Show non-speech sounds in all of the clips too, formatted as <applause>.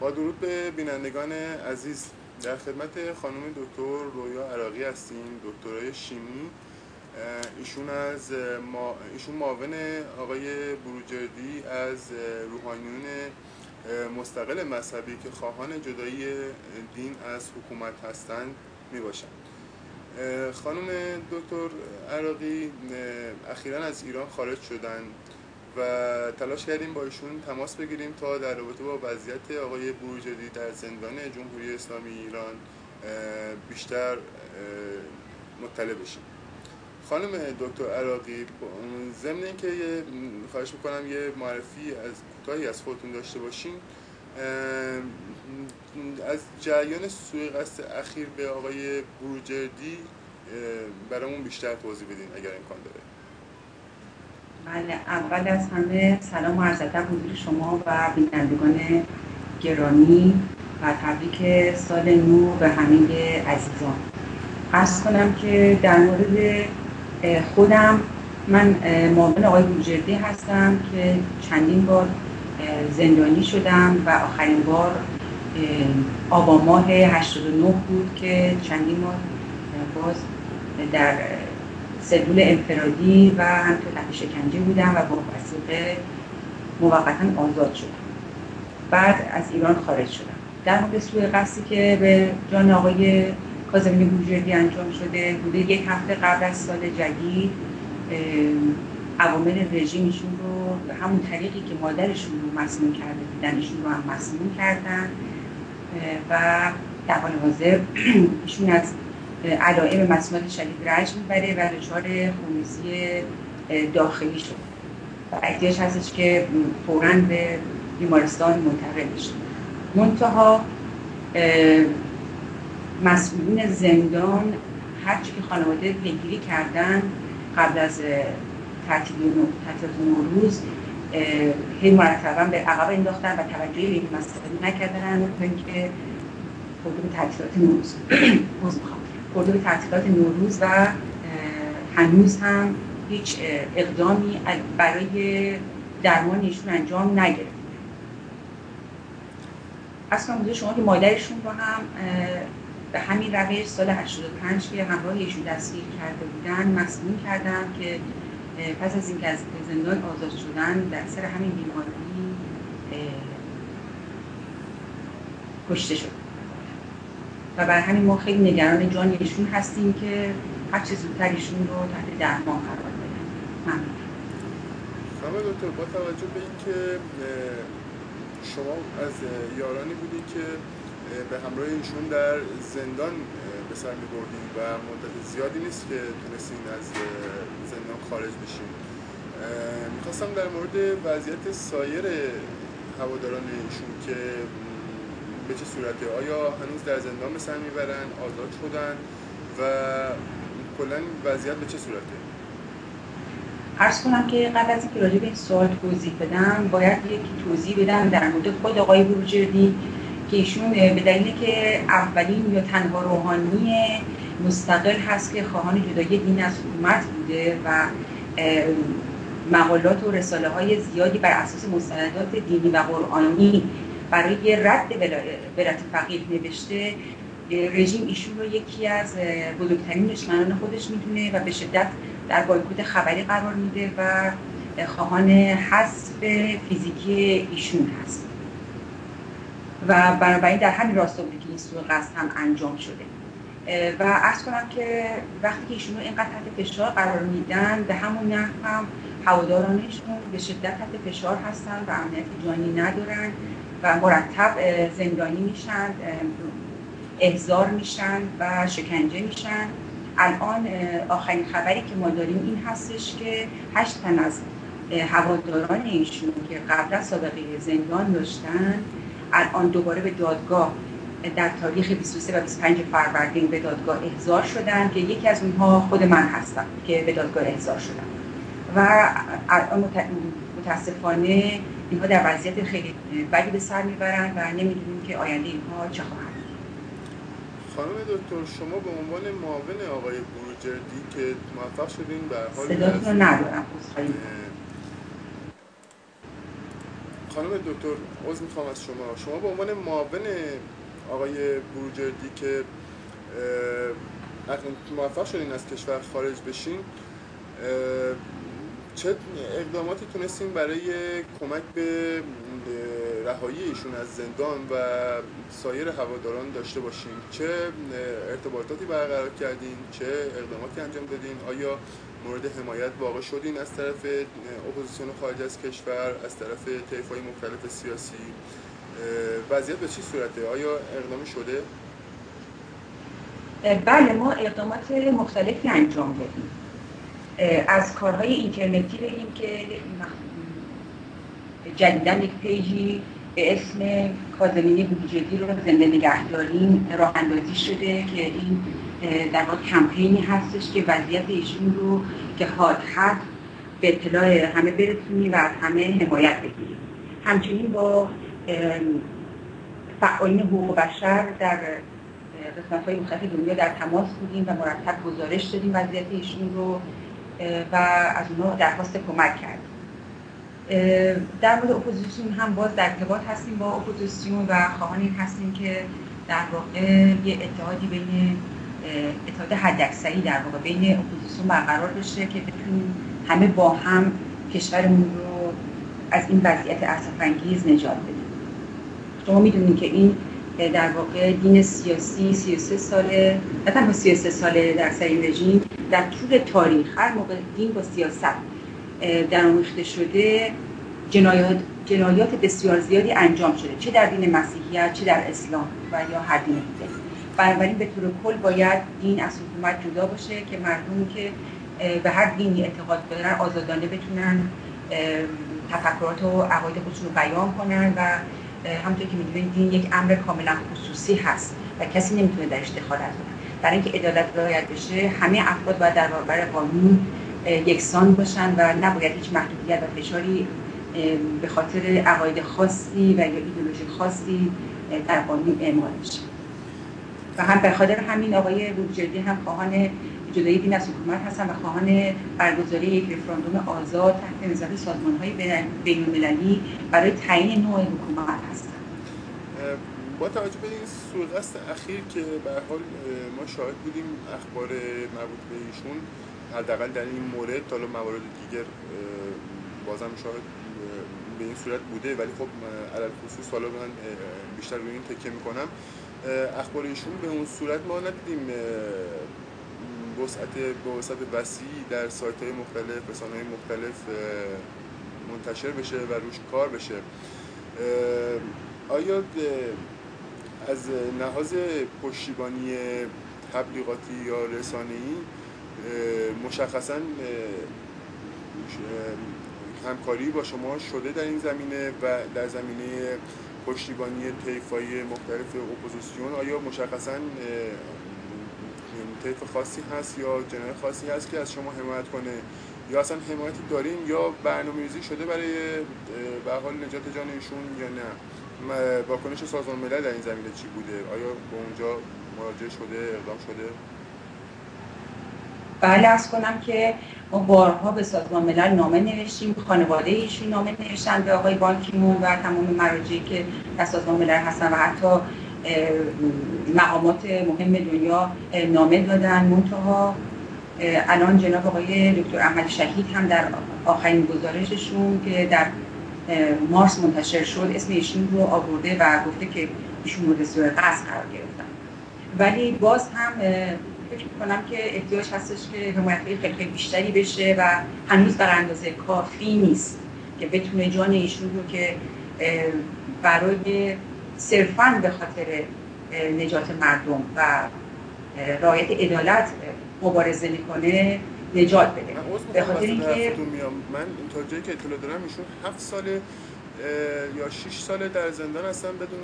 با درود به بینندگان عزیز در خدمت خانم دکتر رویا عراقی هستیم دکترای شیمی. ایشون از ما ایشون معاون آقای بروجردی از روحانیون مستقل مذهبی که خواهان جدایی دین از حکومت هستند می باشند خانم دکتر عراقی اخیرا از ایران خارج شدن و تلاش کردیم با ایشون تماس بگیریم تا در رابطه با وضعیت آقای بروجردی در زندان جمهوری اسلامی ایران بیشتر مطلع بشیم. خانم دکتر عراقی ضمن اینکه خواهش می‌کنم یه معرفی از کوتاهی از خودتون داشته باشین از جریان سوی قصد اخیر به آقای بروجردی برامون بیشتر توضیح بدین اگر امکان داره. بله اول از همه سلام و عرض حضور شما و بینندگان گرامی و تبریک سال نو به همه عزیزان. عرض کنم که در مورد خودم من معاون آقای بوجردی هستم که چندین بار زندانی شدم و آخرین بار آبان ماه 89 بود که چندین بار باز در سلول انفرادی و همطور تحت شکنجه بودم و با وسیقه موقتا آزاد شدم بعد از ایران خارج شدم. در مورد سوی قصدی که به جان آقای کازمین بوجردی انجام شده بوده یک هفته قبل از سال جدید عوامل رژیمشون رو به همون طریقی که مادرشون رو مسموم کرده بودن ایشون رو هم مسموم کردن و در حال حاضر <clears throat> ایشون از علائم مسئولات شدید رنج می‌بره و دچار خونریزی داخلی شد. و احتیاج هستش که فورا به بیمارستان منتقل بشه. منتها مسئولین زندان هرچی که خانواده پیگیری کردن قبل از تعطیل نوروز هی مرتبا به عقب انداختن و توجهی به این مسئله نکردن تا اینکه به تعطیلات نوروز به تعطیلات نوروز و هنوز هم هیچ اقدامی برای درمان ایشون انجام نگرفت اصلا شما که مادرشون رو هم به همین روش سال 85 که همراه ایشون دستگیر کرده بودن مسئول کردن که پس از اینکه از زندان آزاد شدن در سر همین بیماری کشته شد. و بر همین ما خیلی نگران جان ایشون هستیم که هر چه زودتر ایشون رو تحت درمان قرار بدن. ممنون. خانم دکتر. با توجه به اینکه شما از یارانی بودید که به همراه ایشون در زندان به سر می بردیم و مدت زیادی نیست که تونستین از زندان خارج بشین. می‌خواستم در مورد وضعیت سایر هواداران ایشون که به چه صورته؟ آیا هنوز در زندان به سر می‌برن؟ آزاد شدن؟ و کلا وضعیت به چه صورته؟ عرض کنم که قبل از اینکه راجع به این سوال توضیح بدم باید یک توضیح بدم در مورد خود آقای بروجردی که ایشون به دلیلی که اولین یا تنها روحانی مستقل هست که خواهان جدایی دین از حکومت بوده و مقالات و رساله های زیادی بر اساس مستندات دینی و قرآنی برای رد ولایت فقیه نوشته. رژیم ایشون رو یکی از بزرگترین دشمنان خودش می‌دونه و به شدت در بایکوت خبری قرار میده و خواهان حذف فیزیکی ایشون هست. و بنابراین در همین راستا بوده که این سوء قصد هم انجام شده. و ارز کنم که وقتی که ایشون رو اینقدر تحت فشار قرار میدن به همون نحو هم هوادارانشون به شدت تحت فشار هستن و امنیت جانی ندارن. مرتب زندانی میشن احضار میشن و شکنجه میشن. الان آخرین خبری که ما داریم این هستش که هشت تن از هواداران ایشون که قبل از سابقه زندان داشتن الان دوباره به دادگاه در تاریخ 23 و 25 فروردین به دادگاه احضار شدن که یکی از اونها خود من هستم که به دادگاه احضار شدم. و الان متاسفانه اینها در وضعیت خیلی بدی به سر می‌برن و نمی‌دونیم که آینده اینها چه خواهد خانم دکتر شما به عنوان معاون آقای بروجردی که موفق شدین به حال صداتون ندارم خانم دکتر عوض می‌خوام از شما. شما به عنوان معاون آقای بروجردی که موفق شدین از کشور خارج بشین چه اقداماتی تونستیم برای کمک به رهایی ایشون از زندان و سایر هواداران داشته باشیم؟ چه ارتباطاتی برقرار کردین؟ چه اقداماتی انجام دادین؟ آیا مورد حمایت واقع شدین از طرف اپوزیسیون خارج از کشور از طرف های مختلف سیاسی؟ وضعیت به چی صورته؟ آیا اقدامی شده؟ بله ما اقدامات مختلفی انجام دادیم. از کارهای اینترنتی بگیم که جدیدا یک page ی به اسم کاظمینی بروجردی رو زنده نگه داریم راه اندازی شده که این در واقع کمپینی هستش که وضعیت ایشون رو که حاد حد به اطلاع همه برسونیم و از همه حمایت بگیریم. همچنین با فعالین حقوق بشر در قسمت های مختلف دنیا در تماس بودیم و مرتب گزارش دادیم وضعیت ایشون رو. و از اونها درخواست کمک کرد. در مورد اپوزیسیون هم باز در ارتباط هستیم با اپوزیسیون و خواهان این هستیم که در واقع یه اتحادی بین اتحاد حداکثری در واقع بین اپوزیسیون برقرار بشه که بتونیم همه با هم کشورمون رو از این وضعیت انگیز نجات بدیم. شما می‌دونید که این در واقع دین سیاسی 33 ساله نه تنها 33 ساله در سرین رژیم در طول تاریخ هر موقع دین با سیاست درآمیخته شده جنایات جنایات بسیار زیادی انجام شده چه در دین مسیحیت چه در اسلام و یا هر دین دیگه. بنابراین به طور کل باید دین از حکومت جدا باشه که مردمی که به هر دینی اعتقاد دارن آزادانه بتونن تفکرات و عقاید خودشون رو بیان کنن و همونطور که می‌دونید دین یک امر کاملا خصوصی هست و کسی نمی‌تونه درش دخالت کنه برای اینکه عدالت رعایت بشه همه افراد باید در برابر قانون یکسان باشن و نباید هیچ محدودیت و فشاری به خاطر عقاید خاصی و یا ایدولوژی خاصی در قانون اعمال بشه. و هم به خاطر همین آقای روجردی هم خواهان جدایی دین از حکومت هستن و خواهان برگزاری یک رفراندوم آزاد تحت نظارت سازمان های بین برای تعیین نوع حکومت هستن. با توجه به این سوءقصد اخیر که به حال ما شاهد بودیم اخبار مربوط به ایشون حداقل در این مورد تا موارد دیگر بازم شاهد به این صورت بوده. ولی خب علل خصوص حالا من بیشتر روی این تکیه می‌کنم. اخبار ایشون به اون صورت ما ندیدیم وسعت به وسعت وسیع در سایت های مختلف رسانه های مختلف منتشر بشه و روش کار بشه. آیا از لحاظ پشتیبانی تبلیغاتی یا رسانه‌ای مشخصا همکاری با شما شده در این زمینه و در زمینه پشتیبانی طیف‌های مختلف اپوزیسیون. آیا مشخصا طیف خاصی هست یا جناه خاصی هست که از شما حمایت کنه؟ یا اصلا حمایتی داریم یا برنامه‌ریزی شده برای به حال نجات جان ایشون یا نه؟ واکنش سازمان ملل در این زمینه چی بوده؟ آیا به اونجا مراجعه شده اقدام شده؟ بله از کنم که ما بارها به سازمان ملل نامه نوشتیم خانواده ایشون نامه نوشتن به آقای بانکیمون و تمام مراجعی که در سازمان ملل هستن و حتی مقامات مهم دنیا نامه دادن منتها الان جناب آقای دکتر احمد شهید هم در آخرین گزارششون که در مارس منتشر شد اسم ایشون رو آورده و گفته که ایشون مورد سوء قصد قرار گرفتن. ولی باز هم فکر کنم که احتیاج هستش که حمایت خیلی بیشتری بشه و هنوز بر اندازه کافی نیست که بتونه جان ایشون رو که برای صرفا به خاطر نجات مردم و رعایت عدالت مبارزه می‌کنه نجات بده. به خاطر اینکه من تا جایی که اطلاع دارم ایشون هفت سال یا 6 سال در زندان هستن بدون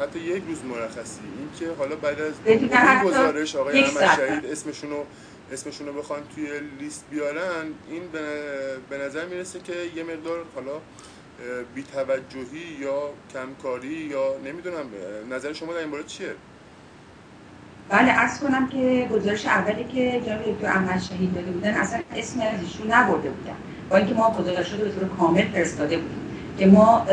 حتی یک روز مرخصی. این که حالا بعد از این گزارش آقای احمد شهید اسمشون رو اسمشون رو بخوان توی لیست بیارن این به نظر می‌رسه که یه مقدار حالا بیتوجهی یا کمکاری یا نمی‌دونم نظر شما در این مورد چیه؟ بله ارز کنم که گزارش اولی که جناب دکتر احمد شهید داده بودن اصلا اسم از ایشون نبرده بودن. با اینکه ما گزارش رو به طور کامل فرستاده بودیم که ما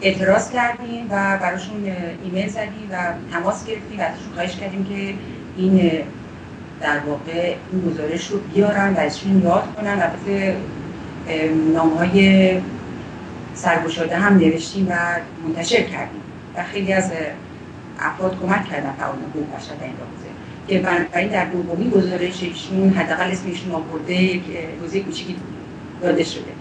اعتراض کردیم و براشون ایمیل زدیم و تماس گرفتیم و ازشون خواهش کردیم که این در واقع این گزارش رو بیارن و ازشون یاد کنن. البته نامه های سرگشاده هم نوشتیم و منتشر کردیم. و خیلی از افراد کمک کردن فعالان حقوق بشر در این رابطه. که بنابراین در دومین گزارش ایشون حداقل اسم ایشون آورده یک روزه کوچیکی داده شده.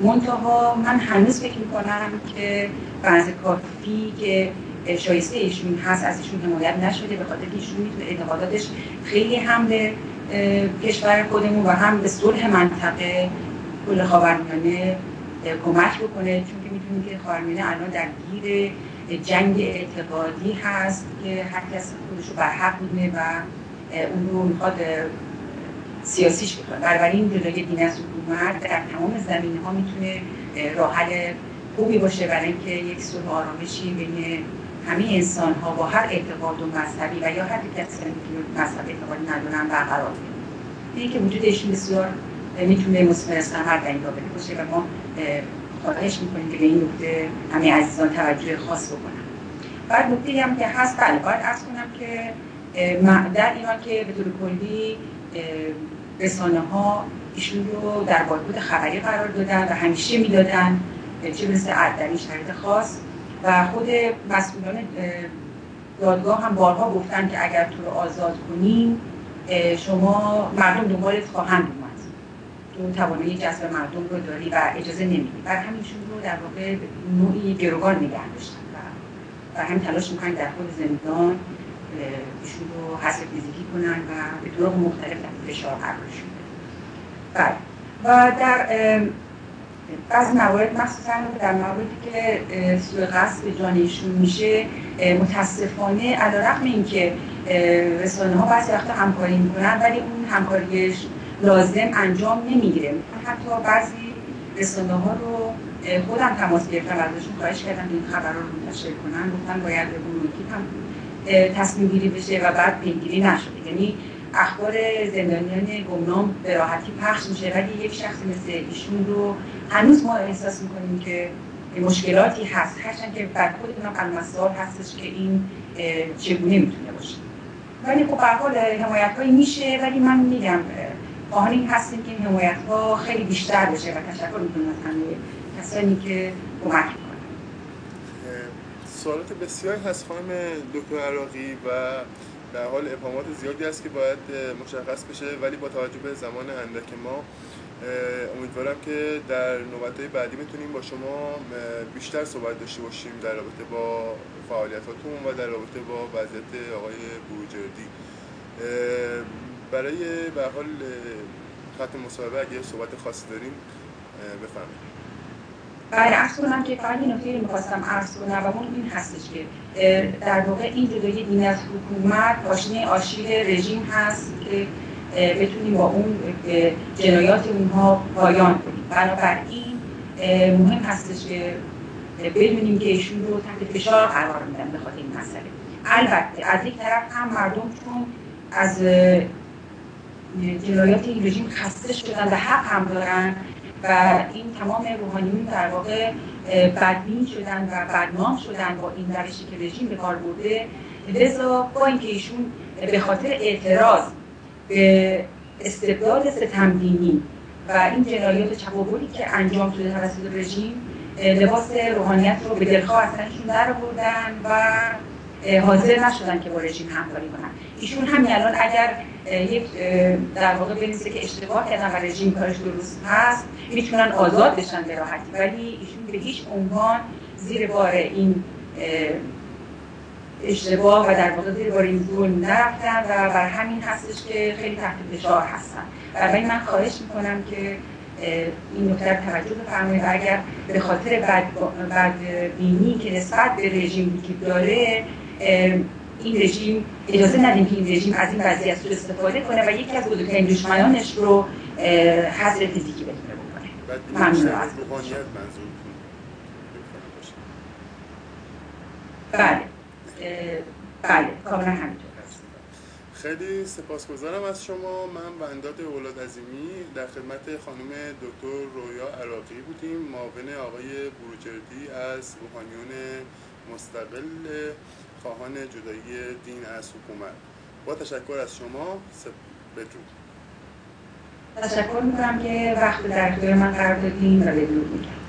منتها من هنوز فکر می‌کنم که بعض کافی که شایسته ایشون هست از ایشون حمایت نشده به خاطر که ایشون می‌تونه اعتقاداتش خیلی هم به کشور خودمون و هم به صلح منطقه کل خاورمیانه کمک بکنه. چون که می‌تونیم که خاورمیانه الان در گیر جنگ اعتقادی هست که هر کس خودش رو برحق می‌دونه و اون رو می‌خواد سیاسیش بکنه. بنابراین جدای دین از حکومت در تمام زمینه ها می‌تونه راه خوبی باشه برای اینکه یک صلح آرامشی بین همه انسان ها با هر اعتقاد و مذهبی و یا هر کسی که مذهب اعتقادی ندارن برقرار کنه اینه که وجود بسیار می‌تونه ثمر در این رابطه باشه و ما خواهش می‌کنیم که به این نکته همه عزیزان توجه خاص بکنن بعد نکته هم که هست بله باید ارز کنم که در ایران که به طور کلی رسانه ها ایشون رو در بالکوت خبری قرار دادن و همیشه می‌دادن چه در این شرایط خاص. و خود مسئولان دادگاه هم بارها گفتن که اگر تو رو آزاد کنیم شما مردم دنبالت خواهند تو توانایی جذب مردم رو داری و اجازه نمیدی. بر همینشون رو در واقع نوعی گروگان نگه داشتن و همین تلاش می‌کنن در خود زندان ایشون رو حس فیزیکی کنن و به طرق مختلف در فشار قرارشون بله. و در بعض موارد مخصوصا در مواردی که سوء قصد به جان ایشون میشه متاسفانه علیرغم اینکه رسانه ها بعضی وقتا همکاری می‌کنن ولی اون همکاریش لازم انجام نمی‌گیره. حتی بعضی رسانه ها رو خودم تماس گرفتم ازشون خواهش کردم این خبر رو منتشر کنن. گفتن باید به هم تصمیم گیری بشه و بعد پیگیری نشده. یعنی اخبار زندانیان گمنام به راحتی پخش میشه ولی یک شخص مثل ایشون رو هنوز ما احساس می‌کنیم که مشکلاتی هست. هرچند که بر خودتون هم هستش که این چگونه می‌تونه باشه. ولی خب به حال حمایت میشه ولی من میگم خواهان هستیم که این حمایت ها خیلی بیشتر بشه و تشکر می‌کنم از همه کسانی که کمک سوالات بسیاری هست خانم دکتر عراقی و در حال ابهامات زیادی است که باید مشخص بشه ولی با توجه به زمان اندک ما امیدوارم که در نوبت بعدی بتونیم با شما بیشتر صحبت داشته باشیم در رابطه با فعالیتاتون و در رابطه با وضعیت آقای بروجردی. برای به حال خط مصاحبه اگه صحبت خاصی داریم بفرمایید. بله عرض کنم که فقط این نکته می‌خواستم عرض کنم و اون این هستش که در واقع این جدایی دین از حکومت پاشنه آشیل رژیم هست که بتونیم با اون جنایات اونها پایان کنیم بنابراین مهم هستش که بدونیم که ایشون رو تحت فشار قرار میدن به خاطر این مسئله. البته از یک طرف هم مردم چون از جنایات این رژیم خسته شدن و حق هم دارن و این تمام روحانیون در واقع بدبین شدن و بدنام شدن با این روشی که رژیم به کار برده. لذا با اینکه ایشون به خاطر اعتراض به استبداد ستمدینی و این جنایات چپاولی که انجام شده توسط رژیم لباس روحانیت رو به دلخواه اصلا در بردن و حاضر نشدن که با رژیم همکاری کنن. ایشون همین الان اگر یک در واقع بنویسه که اشتباه کردن و رژیم کارش درست هست می‌تونن آزاد بشن به راحتی. ولی ایشون به هیچ عنوان زیر بار این اشتباه و در واقع زیر بار این ظلم نرفتن و بر همین هستش که خیلی تحت فشار هستن. برای من خواهش می‌کنم که این نکته رو توجه بفرمایید و اگر به خاطر بد, بد بینی که نسبت به رژیم که داره این رژیم اجازه ندیم که این رژیم از این وضعیت سو استفاده کنه و یکی از بزرگترین دشمنانش رو حضر فیزیکی بتونه بکنه. ممنون. بله. بله. کاملا همینطور. خیلی سپاسگزارم از شما. من ونداد اولاد عظیمی در خدمت خانم دکتر رویا عراقی بودیم معاون آقای بروجردی از روحانیون مستقل. خواهان جدایی دین از حکومت. با تشکر از شما بدرود. تشکر می‌کنم که وقت در من قرار دادیم و بدرود میگم.